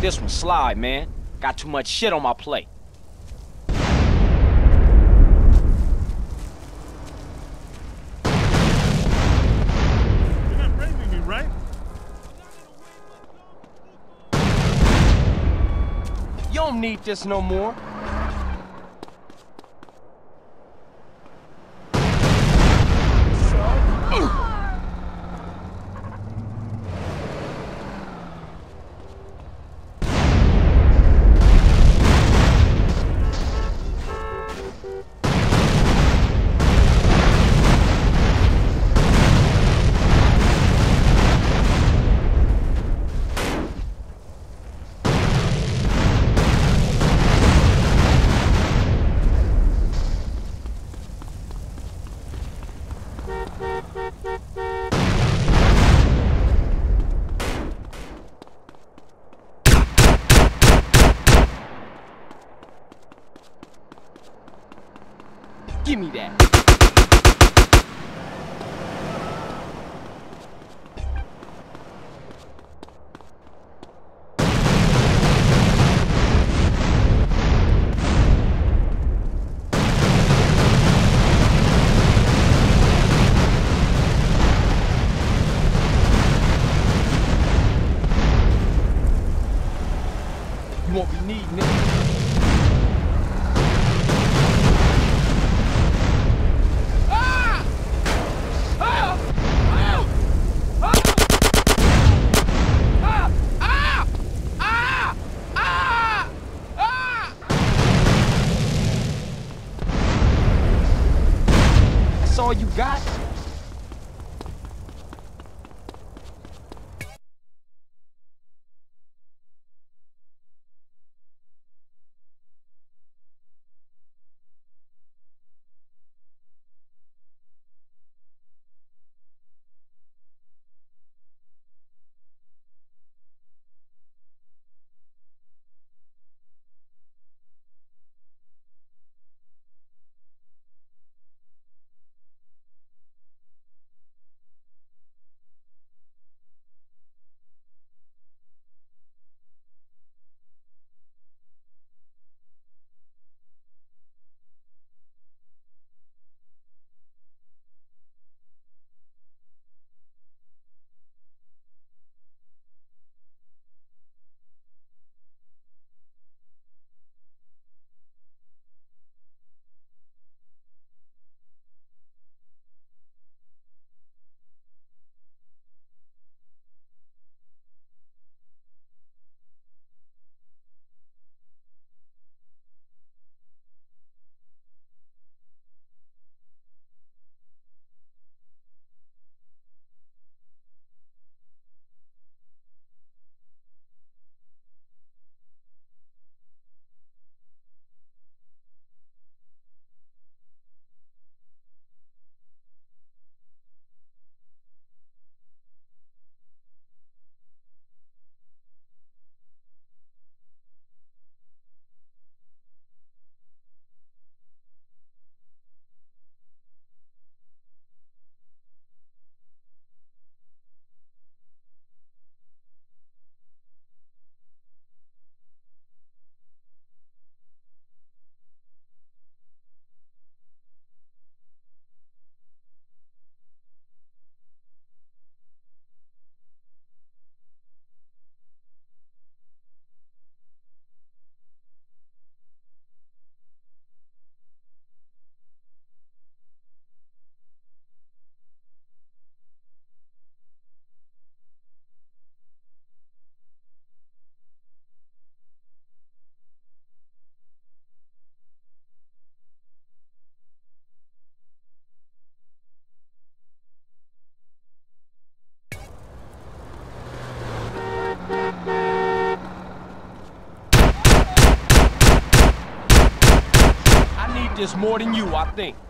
this one slide, man. Got too much shit on my plate. need this no more. what we need, nigga. More than you, I think.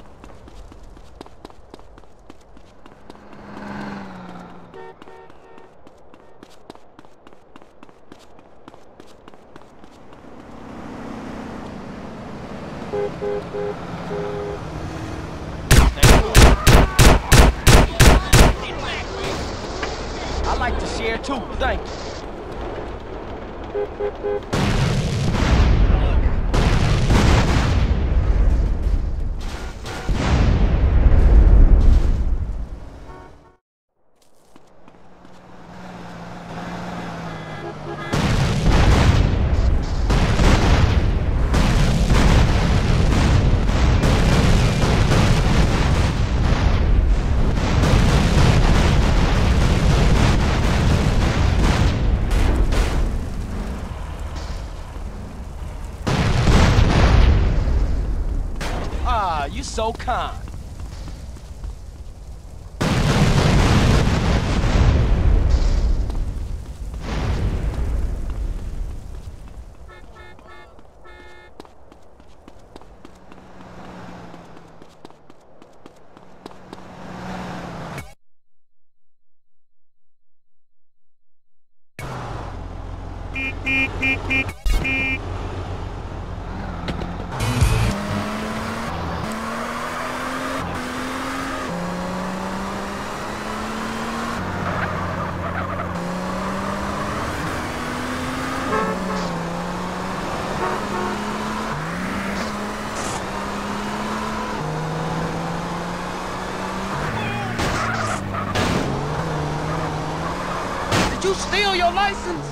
So kind. Steal your license?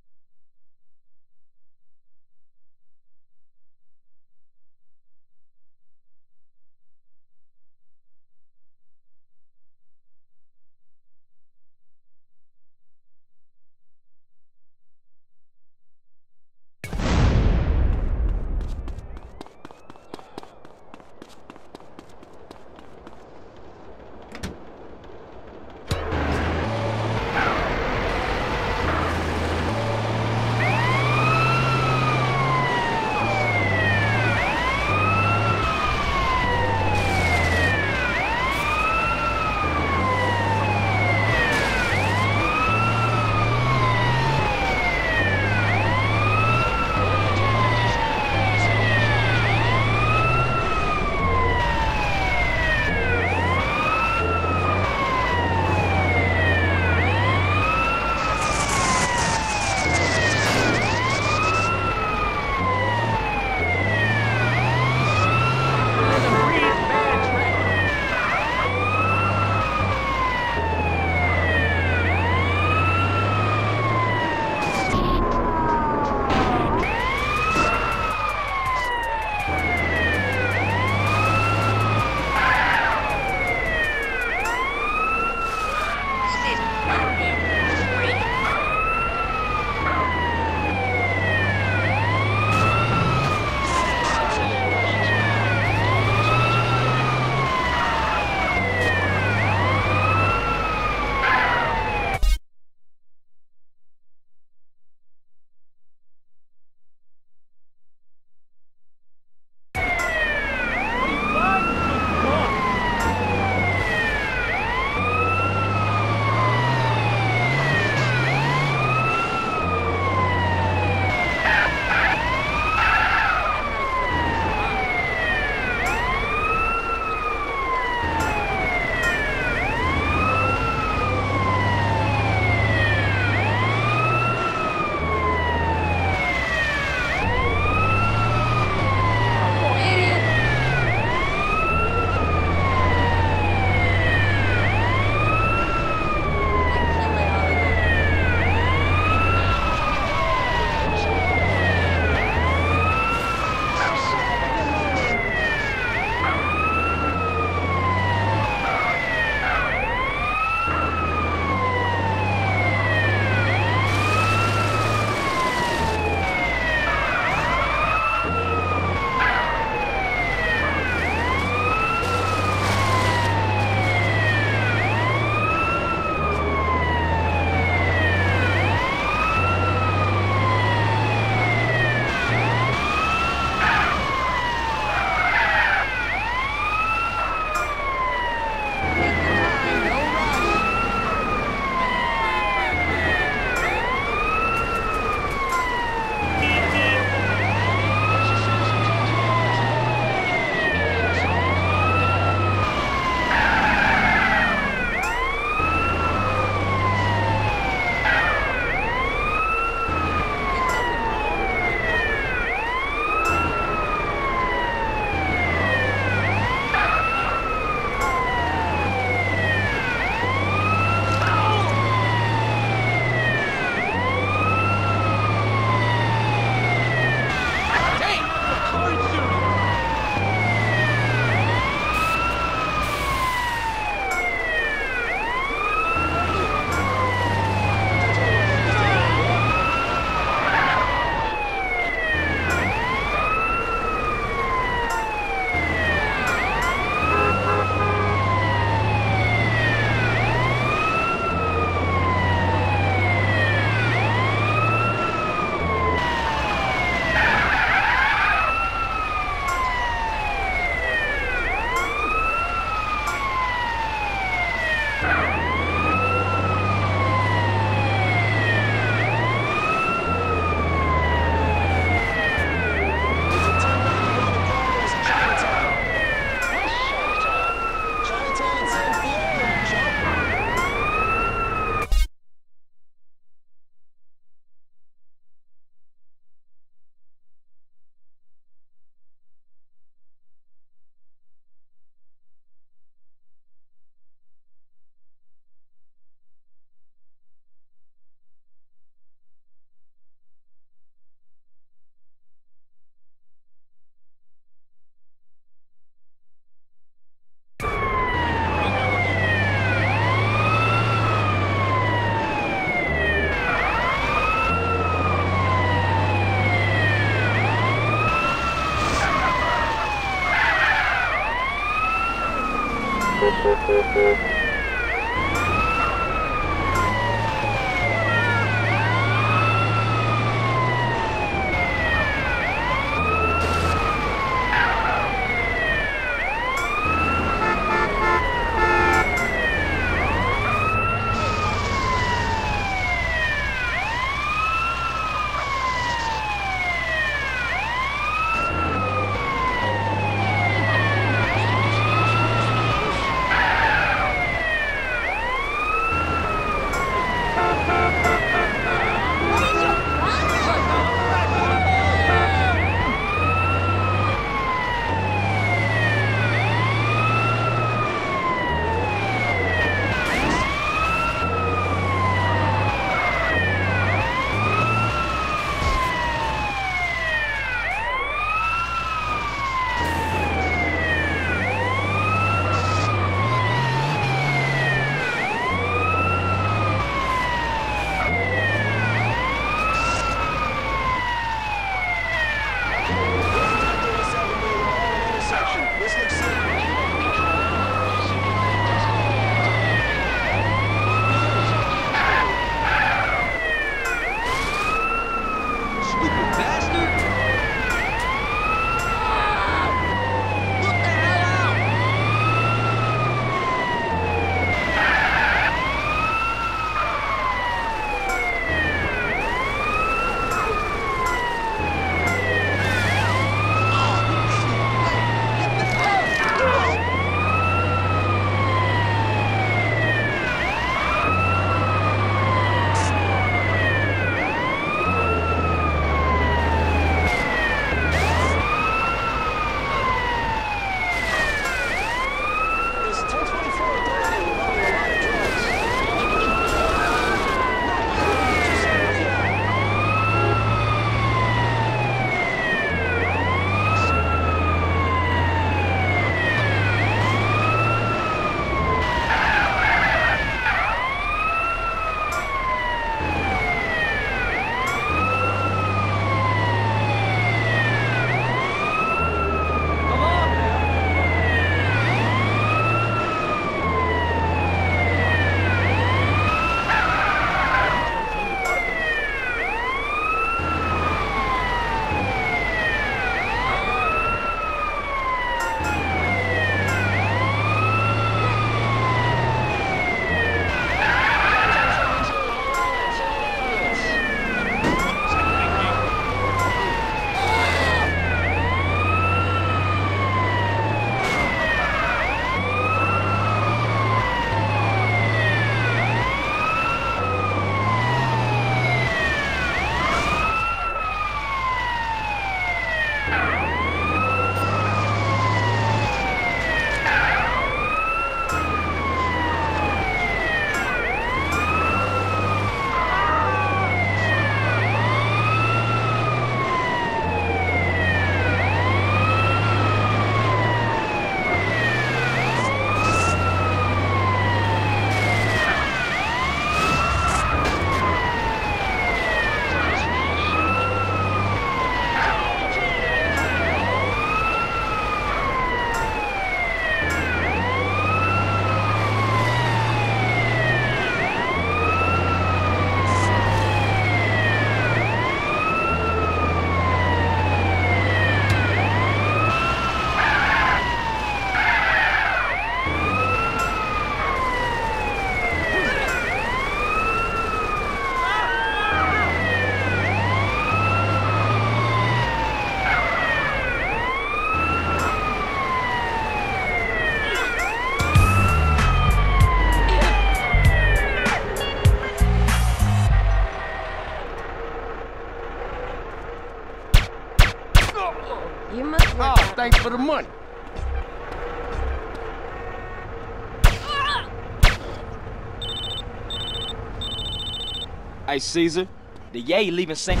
Hey, Cesar, the Yay leaving St.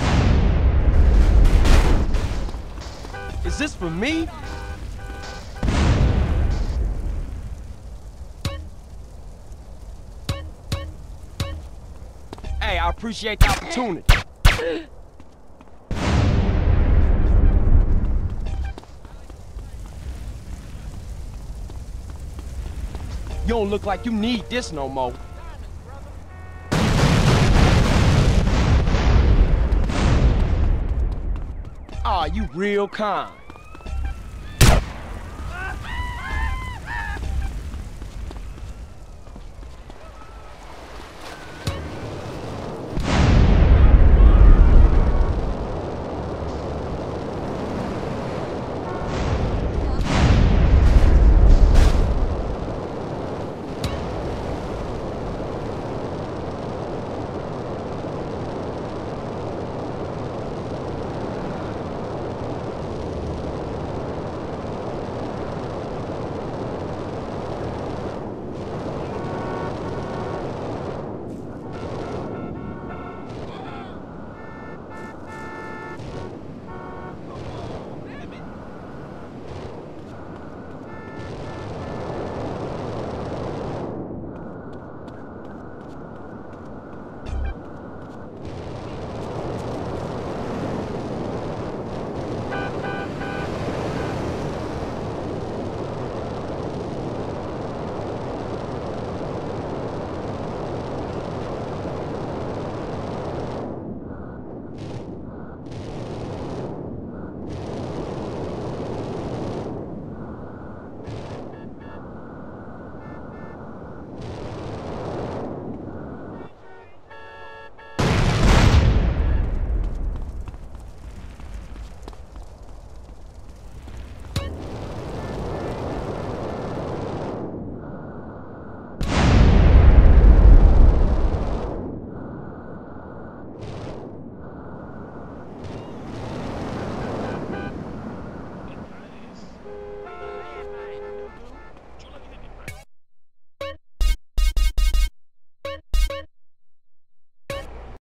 Is this for me? Hey, I appreciate the opportunity. You don't look like you need this no more. You real calm.